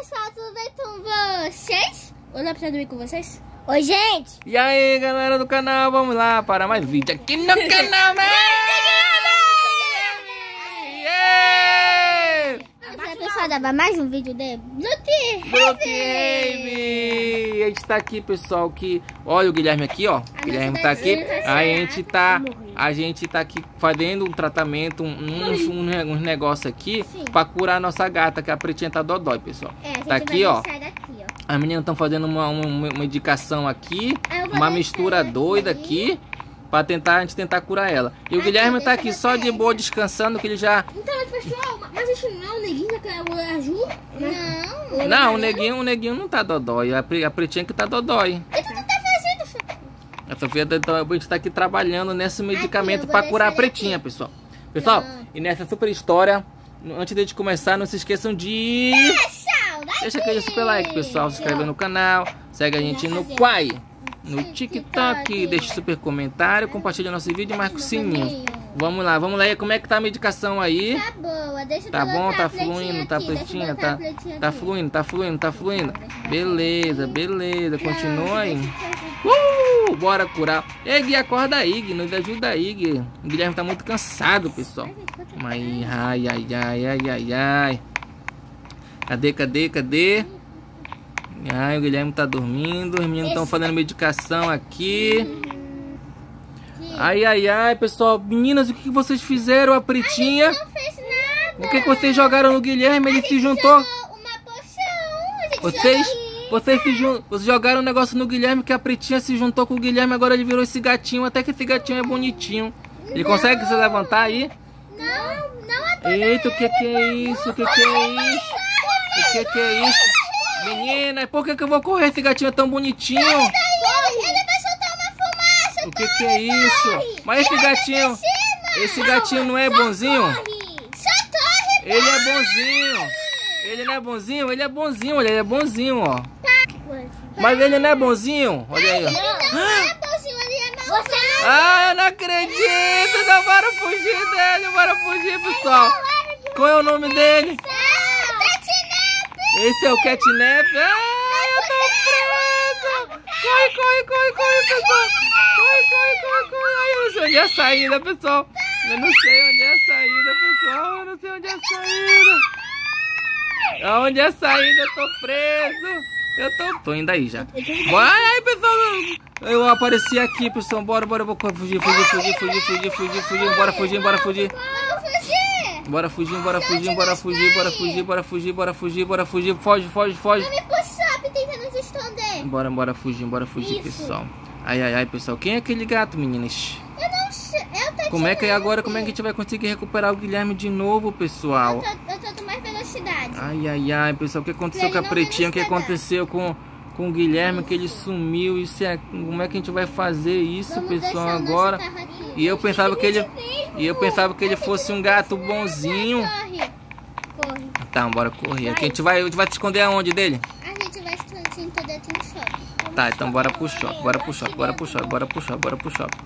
pessoal, tudo bem com vocês? Olá, tudo bem com vocês? Oi, gente! E aí, galera do canal, vamos lá para mais vídeo aqui no canal, né? Agora, pessoal, dava mais um vídeo de Blood! A gente tá aqui, pessoal, que... Olha o Guilherme aqui, ó. O Guilherme tá aqui. Aí a gente tá... A gente tá aqui fazendo um tratamento, uns um, um, um negócios aqui Sim. pra curar a nossa gata, que a pretinha tá dodói, pessoal. É, Tá aqui, ó. As meninas estão fazendo uma, uma, uma indicação aqui, uma mistura doida aqui. aqui, pra tentar, a gente tentar curar ela. E o Ah, Guilherme tá, tá deixa aqui só de boa descansando, que ele já... Então, pessoal, mas isso não é o neguinho que é o Aju? Não. Não, o neguinho, o neguinho não tá dodói, a, pre- a pretinha que tá dodói. O que tu tá fazendo, Sofia? A Sofia, tá- a gente tá aqui trabalhando nesse medicamento vou pra curar a pretinha, aqui. pessoal. Pessoal, Pronto. e nessa super história, antes de a gente começar, não se esqueçam de... Pessoal, daqui. Deixa aquele super like, pessoal. Se inscreve no canal. Segue a gente no Quai, no TikTok. Deixa o super comentário. Compartilha nosso vídeo e marca o sininho. Vamos lá, vamos lá. E como é que tá a medicação aí? Tá boa, deixa eu Tá bom? Tá fluindo? Tá pretinha? Tá, tá fluindo, tá fluindo, tá fluindo. Beleza, beleza. Continua aí. Deixa eu- Uh, bora curar. Ei, Gui, acorda aí, Gui. Nos ajuda aí, Gui. O Guilherme tá muito cansado, pessoal. Mas, ai, ai, ai, ai, ai, ai. Cadê, cadê, cadê? Ai, o Guilherme tá dormindo. Os meninos estão fazendo medicação aqui. Ai, ai, ai, pessoal. Meninas, o que vocês fizeram? A pretinha. Não fez nada. O que que vocês jogaram no Guilherme? Ele se juntou. Uma poção. A gente Vocês, vocês, se jun... vocês jogaram um negócio no Guilherme que a pretinha se juntou com o Guilherme. Agora ele virou esse gatinho. Até que esse gatinho é bonitinho. Ele consegue se levantar aí? Não, não é Eita, o que que é isso? O que que é isso? O que que é isso? Menina, por que que eu vou correr? Esse gatinho é tão bonitinho. Ele, ele vai soltar uma fumaça. O que que é isso? Mas esse gatinho, esse gatinho não é bonzinho? Corre. Só corre. Ele é bonzinho. Ele não é bonzinho? Ele é bonzinho, olha, ele é bonzinho, ó. Mas ele não é bonzinho? Olha aí, ó. Não é bonzinho, ele é malvado. Ah, eu não acredito! Não, bora fugir dele, bora fugir, pessoal. Qual é o nome dele? Esse é o catnap. Ai, eu tô preso! Corre, corre, corre, corre, pessoal! Corre, corre, corre, corre! Ai, eu não sei onde é a saída, pessoal! Eu não sei onde é a saída, pessoal! Eu não sei onde é a saída! Aonde é a saída? Eu tô preso! Eu tô, tô indo aí já. Bora aí, pessoal! Eu apareci aqui, pessoal. Bora, bora, vou fugir, fugir, fugir, fugir, fugir, fugir, fugir. Bora fugir, bora fugir. Bora fugir, bora fugir, bora fugir, bora fugir, bora fugir, bora fugir, bora fugir. Foge, foge, foge. Me puxar, tentando se esconder. Bora, bora fugir, bora fugir, pessoal. Ai, ai, ai, pessoal. Quem é aquele gato, meninas? Eu não sei. Eu tô Como é que é agora? Como é que a gente vai conseguir recuperar o Guilherme de novo, pessoal? Eu tô, eu tô com mais velocidade. Ai, ai, ai, pessoal. O que aconteceu com a pretinha? O que aconteceu com, com o Guilherme? Que ele sumiu. Isso é... Como é que a gente vai fazer isso, Vamos pessoal, agora? E eu pensava que ele... E eu pensava que ele fosse um gato bonzinho. Corre. Corre. Tá, bora correr. Aqui a gente vai, a gente vai se esconder aonde dele? A gente vai se entender dentro do shopping. Tá, então bora pro shopping, bora pro shopping, bora pro shopping, bora pro shopping, bora pro shopping.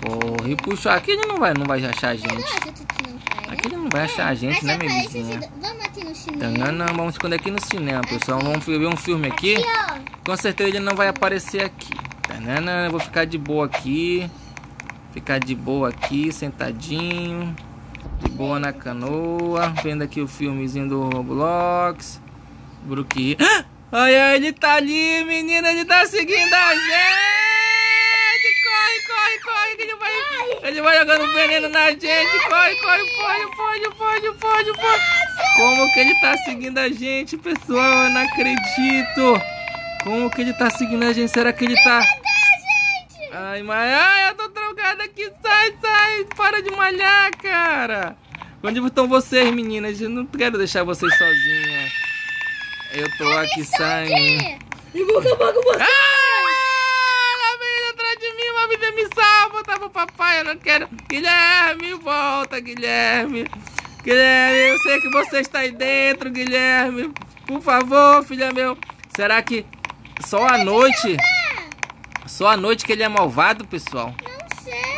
Corre pro shopping. Aqui ele não vai, não vai achar a gente. não vai. Aqui ele não vai achar a gente, né, minha parece vizinha? Vamos aqui no cinema. Não, não, vamos esconder aqui no cinema, pessoal. Vamos ver um filme aqui. Aqui. Com certeza ele não vai aparecer aqui. Não, eu vou ficar de boa aqui. Ficar de boa aqui, sentadinho. De boa na canoa. Vendo aqui o filmezinho do Roblox. Brook. Ai, ai, ele tá ali, menina. Ele tá seguindo a gente. Corre, corre, corre. Que ele vai. Ele vai jogando veneno na gente. Corre, corre, foge, foge, foge, foge, foge. Como que ele tá seguindo a gente, pessoal? Eu não acredito. Como que ele tá seguindo a gente? Será que ele tá. Ai, mas. Ai, eu tô trancada aqui. Sai, sai. Para de malhar, cara. Onde estão vocês, meninas? Eu não quero deixar vocês sozinhas. Eu tô aqui saindo. E vou acabar com você. Ai! Ela veio atrás de mim, uma vida me salva, tá pro papai, eu não quero. Guilherme, volta, Guilherme. Guilherme, eu sei que você está aí dentro, Guilherme. Por favor, filha meu. Será que só à noite? Só à noite que ele é malvado, pessoal?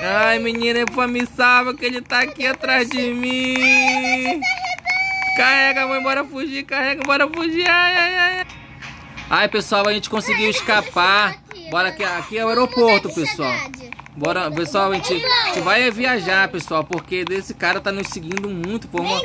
Ai, menina, por me salva que ele tá aqui atrás de mim. Carrega, mãe, bora fugir, carrega, bora fugir. Ai, ai, ai. Ai, pessoal, a gente conseguiu escapar. Bora aqui, aqui é o aeroporto, pessoal. Bora, pessoal, a gente, a gente vai viajar, pessoal, porque esse cara tá nos seguindo muito. Pô, uma...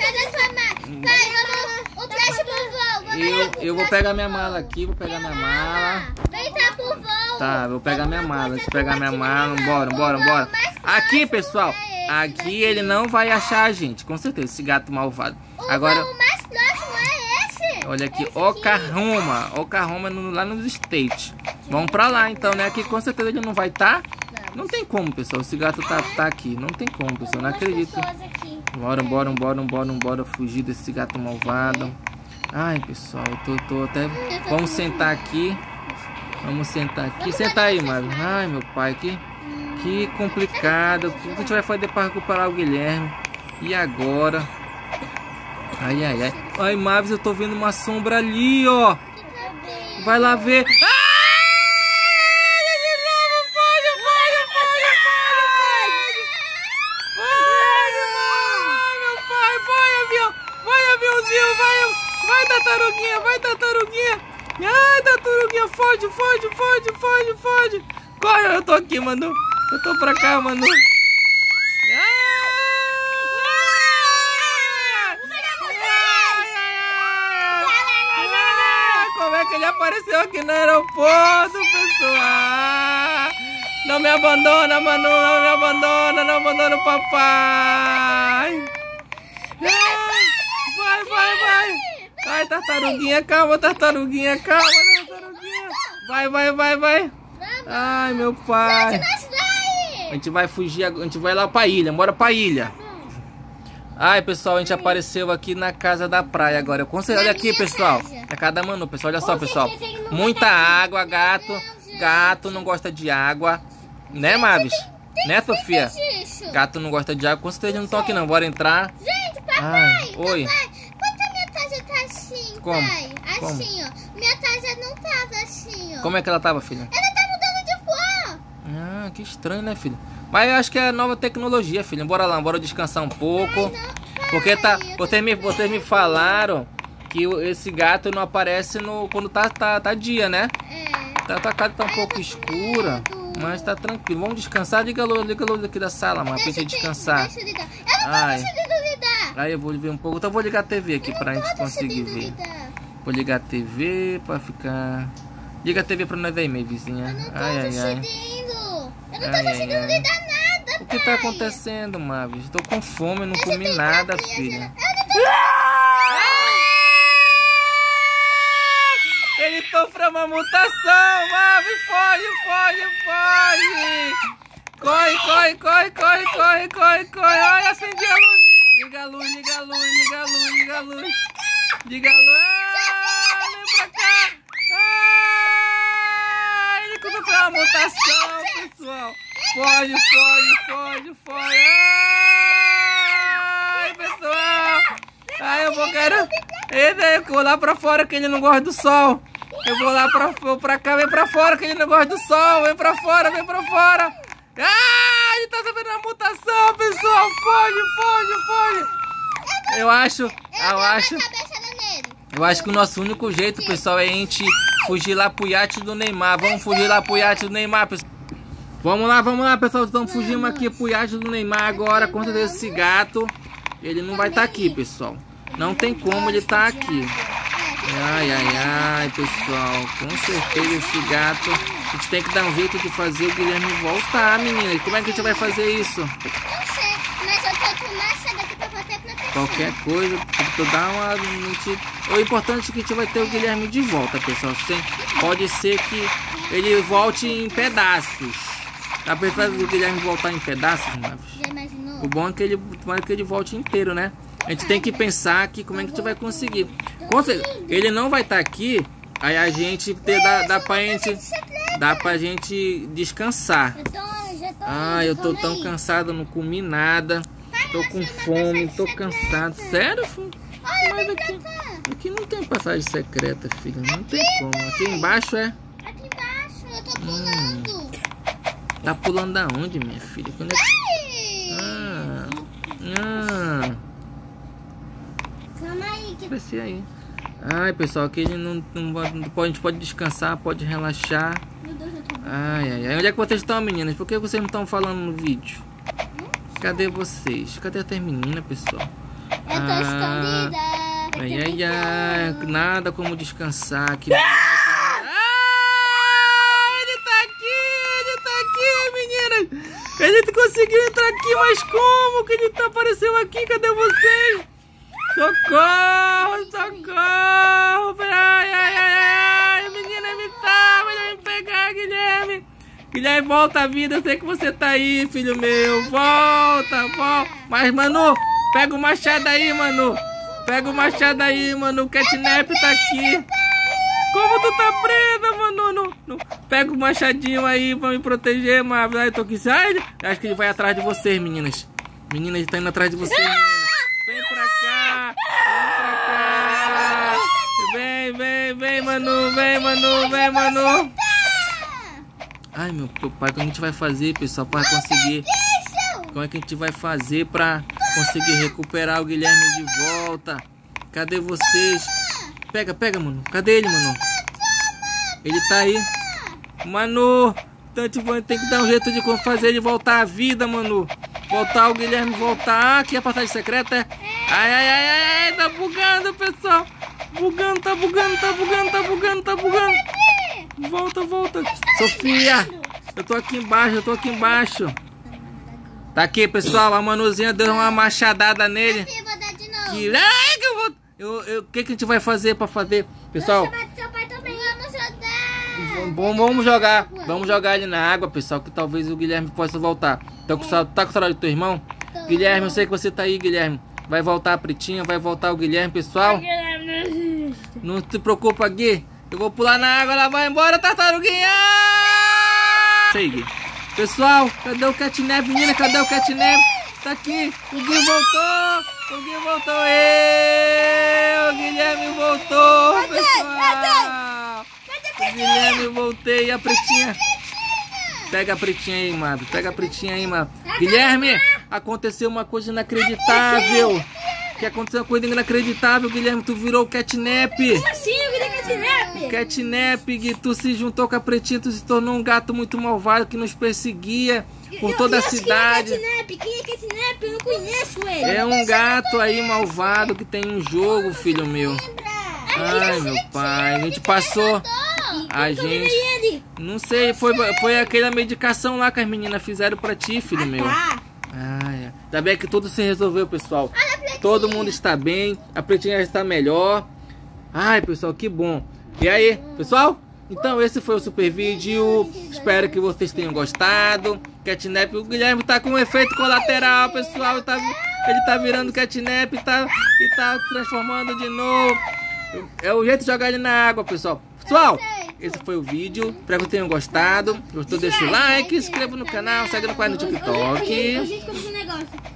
eu, eu vou pegar minha mala aqui, vou pegar minha mala. Vem tá por volta. Tá, vou pegar minha mala, deixa eu pegar minha mala. Bora, bora, bora. Aqui, pessoal, aqui ele não vai achar a gente, com certeza, esse gato malvado. Agora, é esse. olha aqui, Oklahoma, Oklahoma no- lá nos States. Vamos pra lá, então, né? Aqui com certeza ele não vai estar. Não tem como, pessoal, esse gato tá, tá aqui. Não tem como, pessoal, não acredito. aqui. Bora, bora, bora, bora, bora fugir desse gato malvado. Ai, pessoal, eu tô, tô até. Vamos sentar aqui. Vamos sentar aqui. Senta aí, mano. Ai, meu pai, que, que complicado. O que a gente vai fazer para recuperar o Guilherme? E agora? Ai, ai, ai. Ai, Mavis, eu tô vendo uma sombra ali, ó. Vai lá ver. Vai, tartaruguinha, vai, tartaruguinha. Ai, tartaruguinha, foge, foge, foge, foge, foge. Corre, eu tô aqui, mano. Eu tô pra cá, mano. Ah, Como é que ele apareceu aqui no aeroporto, pessoal? Não me abandona, Manu, não me abandona, não abandona o papai. Vai, vai, vai. Vai, tartaruguinha, calma, tartaruguinha, calma, tartaruguinha. Vai, vai, vai, vai. Ai, meu pai. A gente vai fugir, a gente vai lá pra ilha, bora pra ilha. Ai, pessoal, a gente apareceu aqui na casa da praia agora. Com certeza, olha aqui, pessoal. casa. Na casa da Manu, pessoal, olha só, pessoal. Muita água, gato. Gato não gosta de água. Né, Mavis? Né, Sofia? Gato não gosta de água. Com certeza não estão aqui não. Bora entrar. Gente, papai, Ai, oi. papai, quando minha tá assim, Como? pai? Como? Assim, ó. Minha não tava assim, ó. Como é que ela tava, filha? Ela tá mudando de cor. Ah, que estranho, né, filha? Mas eu acho que é nova tecnologia, filha. Bora lá, bora descansar um pouco. Porque tá, vocês me, vocês me falaram que esse gato não aparece no quando tá, tá, tá dia, né? É. Tá, a casa tá um pouco escura, mas tá tranquilo. Vamos descansar. Liga a luz, liga a luz aqui da sala, mano, pra gente descansar. Ai. Aí eu vou ver um pouco. Então eu vou ligar a TV aqui pra gente conseguir ver. Vou ligar a TV pra ficar. Liga a TV pra nós ver aí, minha vizinha. Ai, ai, ai. Eu não tô ai, conseguindo ai. ligar nada, O que tá acontecendo, Mavis? Tô com fome, não eu comi nada, abrir a filha. Eu não tô... Ele sofreu uma mutação, Mavis, foge, foge, foge! Corre, corre, corre, corre, corre, corre, corre! Ai, acendi a luz! Liga a luz, liga a luz, liga a luz, liga a luz! Liga a luz! Ah, vem pra cá! Ah, ele sofreu uma mutação, pessoal! Foge, foge, foge, foge! Ai, pessoal! Ai, eu vou querer. Ele, eu vou lá pra fora que ele não gosta do sol. Eu vou lá pra, vou pra cá, vem pra fora que ele não gosta do sol. Vem pra fora, vem pra fora. Ah, ele tá sofrendo uma mutação, pessoal. Foge, foge, foge. Eu acho, eu acho, A eu acho que o nosso único jeito, pessoal, é a gente fugir lá pro iate do Neymar. Vamos fugir lá pro iate do Neymar, pessoal. Vamos lá, vamos lá, pessoal. Estamos fugindo aqui pro iate do Neymar agora. Com certeza esse gato, ele não vai estar aqui, pessoal. Não tem como ele estar aqui. Ai, ai, ai, pessoal. Com certeza esse gato. A gente tem que dar um jeito de fazer o Guilherme voltar, menina. Como é que a gente vai fazer isso? Não sei, mas eu tô com mais daqui pra bater. Qualquer coisa, tu dá uma. gente- O importante é que a gente vai ter o Guilherme de volta, pessoal. Pode ser que ele volte em pedaços. Tá pensando do Guilherme voltar em pedaços? O bom é que ele, tomara que ele volte inteiro, né? A gente tem que pensar aqui como é que gente vai conseguir. Ele não vai estar aqui, aí a gente dá, dá pra gente. Dá pra gente descansar. Ah, eu tô tão cansado. não comi nada. Tô com fome, tô cansado. Sério, filho? Mas aqui, aqui não tem passagem secreta, filho. Não tem como. Aqui embaixo é. Aqui embaixo, eu tô pulando. Tá pulando da onde, minha filha? Quando é que... Ai! Ah, ah. Calma aí. aparecer aí. Ai, pessoal, aqui ele não, não, pode- não pode, a gente pode descansar, pode relaxar. Meu Deus, eu tô... Ai, ai, ai. Onde é que vocês estão, meninas? Por que vocês não estão falando no vídeo? Cadê vocês? Cadê as meninas, pessoal? Eu tô Ah. escondida. Ai, ai, ai. Nada como descansar aqui. Ah, conseguiu entrar aqui, mas como que ele tá apareceu aqui? Cadê vocês? Socorro, socorro. Ai, ai, ai, ai. Menina, me tá, vai me pegar, Guilherme. Guilherme, volta à vida. Eu sei que você tá aí, filho meu. Volta, volta. Mas, Manu, pega o machado aí, Manu. Pega o machado aí, Manu. O catnap tá aqui. Como tu tá presa, Manu? No, no- Pega o machadinho aí pra me proteger, mas eu tô aqui. Ai, acho que ele vai atrás de vocês, meninas. Meninas, ele tá indo atrás de vocês, meninas. Vem pra cá. Vem pra cá. Vem, vem, vem, Manu. Vem, Manu. Vem, Manu. Ai, meu pai, como a gente vai fazer, pessoal, pra conseguir... Como é que a gente vai fazer pra conseguir recuperar o Guilherme de volta? Cadê vocês? Pega, pega, mano. Cadê ele, mano? Ele tá aí. Manu, a gente vai ter que dar um jeito de fazer ele voltar à vida, mano. Voltar o Guilherme voltar. Ah, aqui é a passagem secreta, é? Ai, ai, ai, ai, ai, tá bugando, pessoal. Bugando, tá bugando, tá bugando, tá bugando, tá bugando. Volta, volta. Sofia, eu tô aqui embaixo, eu tô aqui embaixo. Tá aqui, pessoal. A Manuzinha deu uma machadada nele. Que... Ai, que eu vou... Eu, eu, o que, que a gente vai fazer pra fazer? Pessoal, também. Vamos jogar. vamos, vamos jogar. Vamos jogar ele na água, pessoal, que talvez o Guilherme possa voltar. Tá com, sa- tá com saudade do teu irmão? Tô. Guilherme, eu sei que você tá aí, Guilherme. Vai voltar a Pretinha, vai voltar o Guilherme, pessoal. Não se preocupa, Gui. Eu vou pular na água, ela vai embora, tartaruguinha! Sei. Pessoal, cadê o catnap? Menina, cadê o catnap? Tá aqui. O Gui voltou. O Gui voltou. Ê, o Guilherme voltou, pessoal. O Guilherme voltei. E a pretinha? Pega a pretinha aí, mano. Pega a pretinha aí, mano. Guilherme, aconteceu uma coisa inacreditável. Que aconteceu uma coisa inacreditável, Guilherme. Tu virou o catnap. Assim, eu queria catnap. Catnap, tu se juntou com a Pretinha, tu se tornou um gato muito malvado que nos perseguia por Eu- toda a eu acho que cidade. Quem é catnap? Quem é catnap? Eu não conheço ele. É um gato aí malvado que tem um jogo, filho meu. Ai, meu pai, a gente passou. A Eu gente. ele. Não sei, foi, foi aquela medicação lá que as meninas fizeram pra ti, filho meu. Tá. Ai, ainda bem que tudo se resolveu, pessoal. Todo mundo está bem, a pretinha já está melhor. Ai, pessoal, que bom. E aí, pessoal? Então esse foi o super vídeo. Espero que vocês tenham gostado. Catnap, o Guilherme tá com um efeito colateral, pessoal. Ele tá, ele tá virando catnap e tá, e tá transformando de novo. É o jeito de jogar ele na água, pessoal. Pessoal, esse foi o vídeo. Espero que tenham gostado. Gostou, deixa o like, inscreva no canal, segue no canal no TikTok.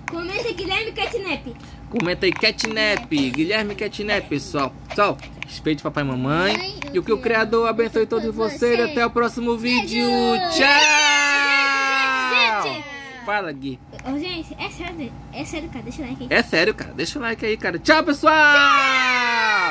Comenta Guilherme Catnap. Comenta aí Catnap, Guilherme Catnap, pessoal. Pessoal, respeite papai e mamãe. E o que o Criador abençoe todos vocês. Até o próximo vídeo. Tchau! Fala, Gui. Gente, é sério, é sério, cara. Deixa o like aí. É sério, cara. Deixa o like aí, cara. Tchau, pessoal!